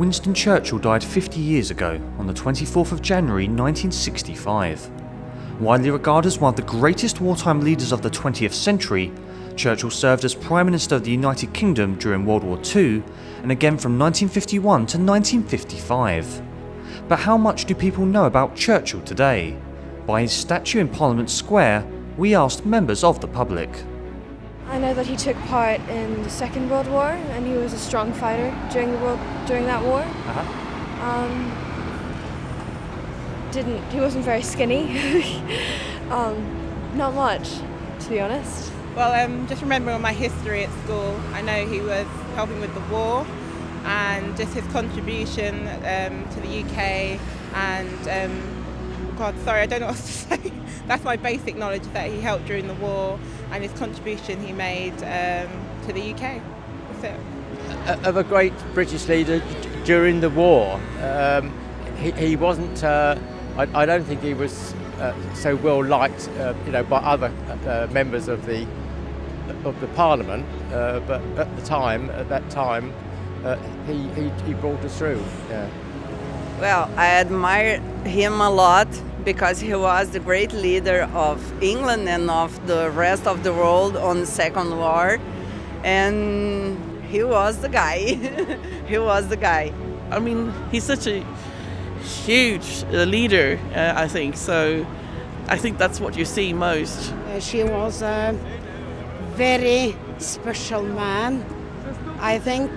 Winston Churchill died 50 years ago on the 24th of January 1965. Widely regarded as one of the greatest wartime leaders of the 20th century, Churchill served as Prime Minister of the United Kingdom during World War II and again from 1951 to 1955. But how much do people know about Churchill today? By his statue in Parliament Square, we asked members of the public. I know that he took part in the Second World War and he was a strong fighter during the world during that war. Uh-huh. Um, didn't he wasn't very skinny. um, not much, to be honest. Well, um, just remembering my history at school, I know he was helping with the war and just his contribution um, to the UK and um, God, sorry, I don't know what to say. That's my basic knowledge that he helped during the war and his contribution he made um, to the UK. That's it. Of a great British leader during the war. Um, he, he wasn't. Uh, I, I, don't think he was uh, so well liked, uh, you know, by other uh, members of the of the Parliament. Uh, but at the time, at that time, uh, he, he, he brought us through. Yeah. Well, I admire him a lot because he was the great leader of England and of the rest of the world on the Second War, and he was the guy. he was the guy. I mean, he's such a huge uh, leader, uh, I think. So I think that's what you see most. Uh, she was a very special man, I think,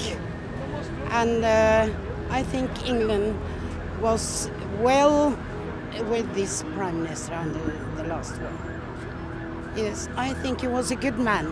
and uh, I think England was well with this prime minister and the, the last one. Yes, I think he was a good man.